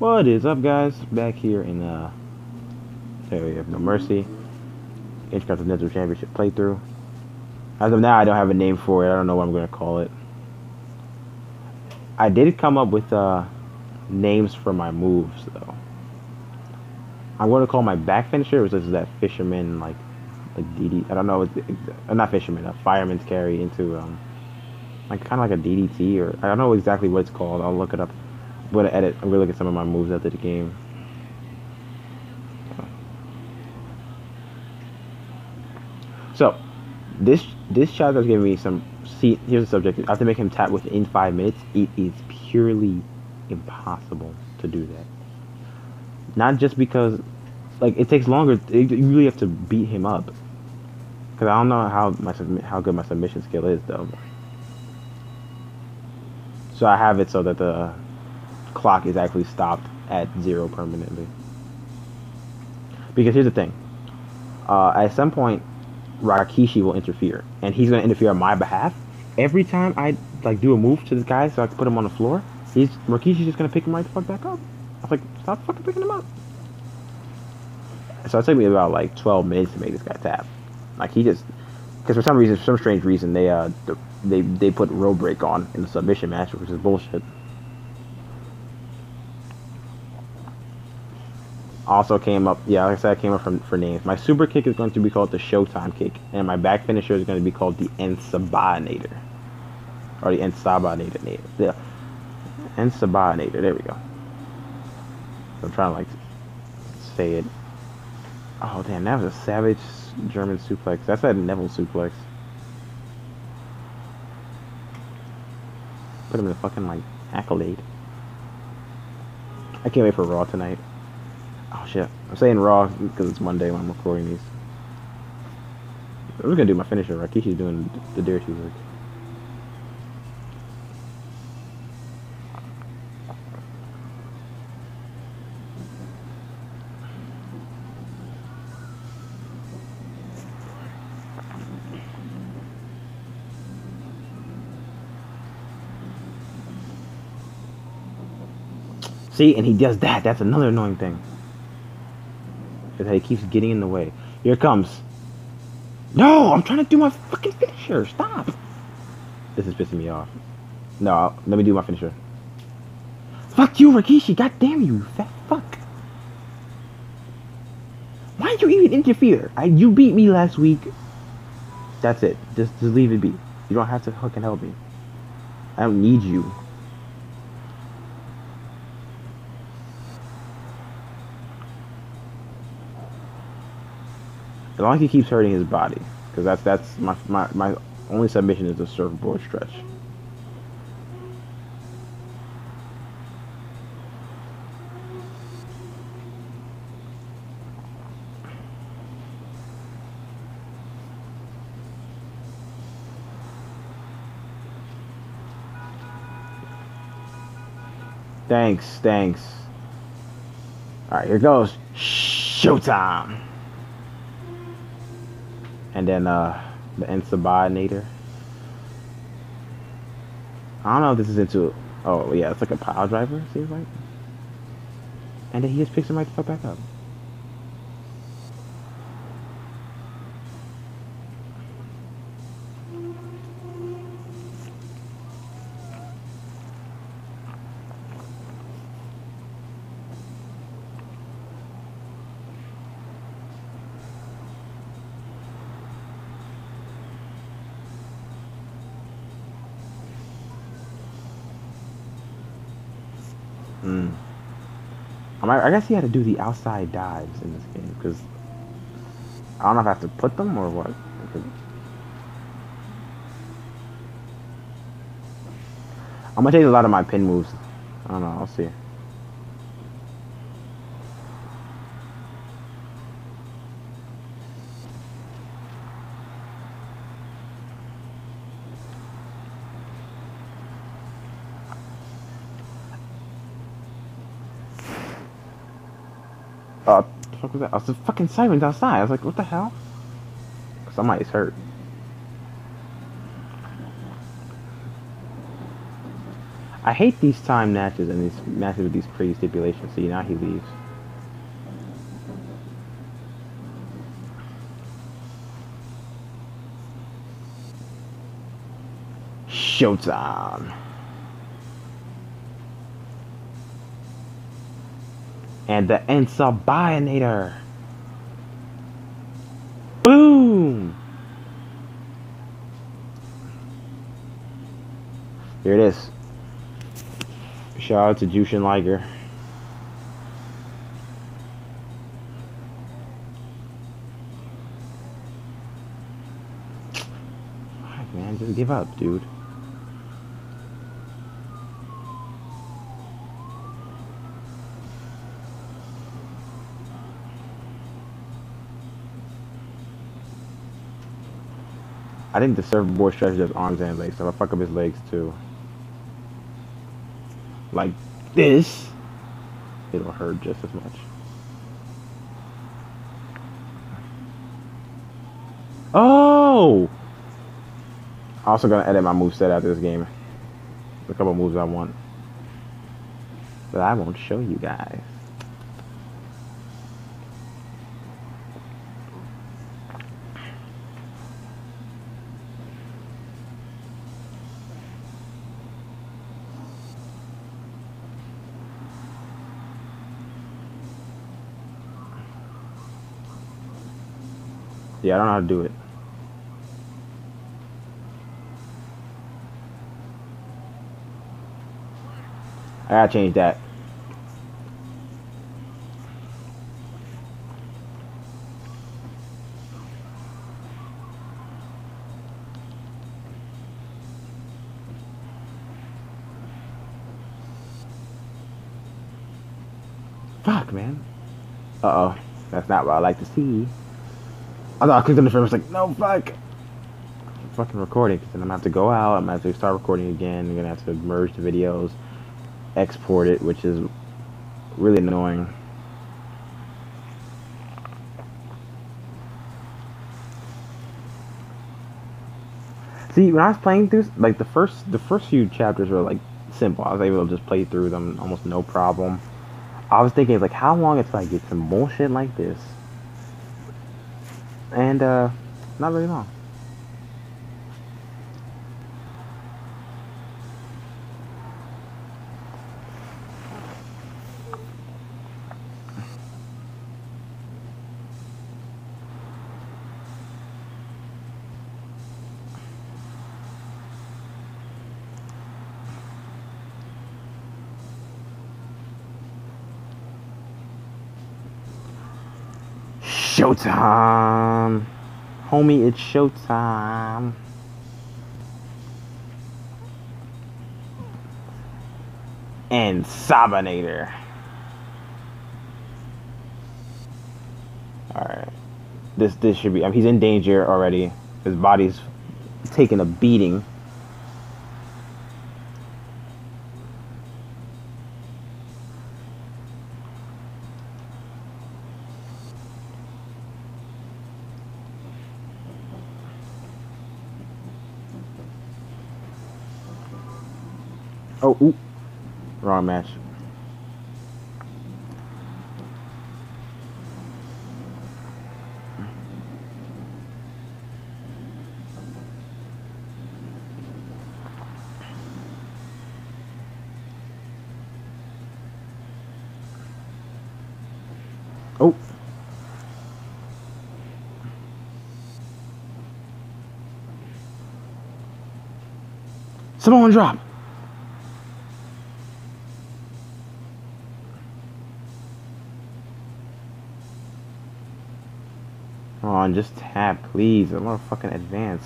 What is up, guys? Back here in uh, area of No Mercy, Intercontinental Championship playthrough. As of now, I don't have a name for it. I don't know what I'm gonna call it. I did come up with uh, names for my moves, though. I'm going to call my back finisher, which is that fisherman, like, like DD. I don't know, not fisherman, a fireman's carry into, um, like, kind of like a DDT, or I don't know exactly what it's called. I'll look it up. I'm to edit, I'm to look at some of my moves after the game. So, this this child is giving me some. See, here's the subject. I have to make him tap within five minutes. It is purely impossible to do that. Not just because, like, it takes longer. You really have to beat him up. Because I don't know how my how good my submission skill is though. So I have it so that the clock is actually stopped at zero permanently. Because here's the thing. Uh, at some point, Rikishi will interfere, and he's gonna interfere on my behalf. Every time I like do a move to this guy so I can put him on the floor, he's Rikishi's just gonna pick him right the fuck back up. I was like, stop fucking picking him up. So it took me about like 12 minutes to make this guy tap. Like he just, because for some reason, for some strange reason, they uh they they put road break on in the submission match, which is bullshit. Also came up. Yeah, like I said, I came up from for names. My super kick is going to be called the Showtime kick, and my back finisher is going to be called the Ensabanator, or the Ensabanator. The Ensabanator. There we go. I'm trying to like say it. Oh damn, that was a savage German suplex. That's that Neville suplex. Put him in a fucking like accolade. I can't wait for Raw tonight. Oh shit. I'm saying raw because it's Monday when I'm recording these. I'm gonna do my finisher. Rikishi's doing the dirty work. See, and he does that. That's another annoying thing. Because he keeps getting in the way. Here comes. No, I'm trying to do my fucking finisher. Stop. This is pissing me off. No, let me do my finisher. Fuck you, Rikishi. God damn you, fat fuck. Why did you even interfere? I, you beat me last week. That's it. Just, just leave it be. You don't have to fucking help me. I don't need you. As long as he keeps hurting his body, because that's that's my, my my only submission is the surfboard stretch. Thanks, thanks. Alright, here goes. Showtime! And then uh, the Insubordinator. I don't know if this is into. Oh yeah, it's like a pile driver. Seems like. And then he just picks him right the fuck back up. Mm. I guess he had to do the outside dives in this game because I don't know if I have to put them or what. I'm gonna take a lot of my pin moves. I don't know. I'll see. Uh, the fuck was that? I was the fucking sirens outside. I was like, what the hell? Somebody's hurt. I hate these time matches and these matches with these crazy stipulations. See, now he leaves. Showtime. And the Insubionator. Boom! Here it is. Shout out to Jushin Liger. Man, just give up, dude. I think the surfboard stretches his arms and legs, so I fuck up his legs too. Like this, it'll hurt just as much. Oh! Also gonna edit my move set after this game. A couple moves I want. But I won't show you guys. Yeah, I don't know how to do it. I gotta change that. Fuck, man. Uh-oh. That's not what I like to see. I thought I clicked on the frame. I was like, no, fuck. I'm fucking recording. Because then I'm going to have to go out. I'm going to have to start recording again. I'm going to have to merge the videos, export it, which is really annoying. See, when I was playing through, like the first, the first few chapters were like simple. I was able to just play through them almost no problem. I was thinking like, how long until I get some bullshit like this? And uh, not very long. Showtime! Homie, it's showtime. And Sabinator. Alright. This this should be I mean, he's in danger already. His body's taking a beating. Oh, ooh. Wrong match. Oh. Samoan drop. On, just tap, please. I want to fucking advance.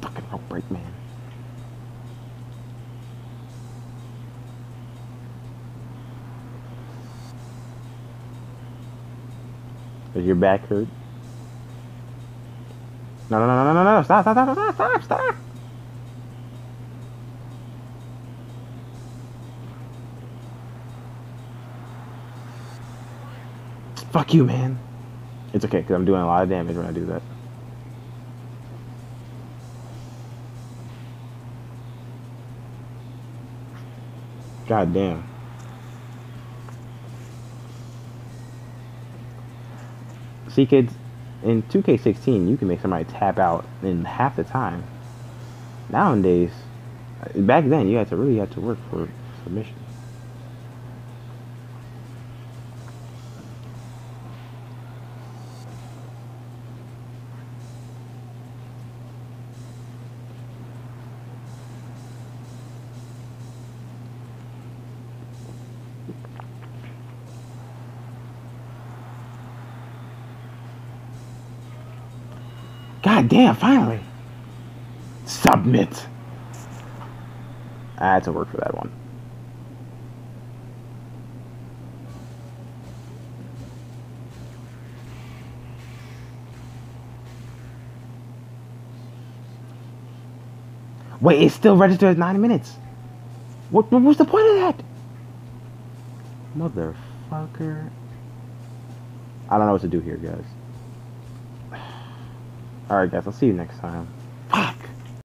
Fucking rope break, man. Does your back hurt? No, no, no, no, no, no, stop, stop, stop, stop, stop, stop. Fuck you, man. It's okay, because I'm doing a lot of damage when I do that. God damn. See, kids, in 2K16, you can make somebody tap out in half the time. Nowadays, back then, you had to really have to work for submission. God damn, finally. Submit. I had to work for that one. Wait, it's still registered nine minutes. What, what was the point of that? Motherfucker. I don't know what to do here, guys. Alright, guys, I'll see you next time.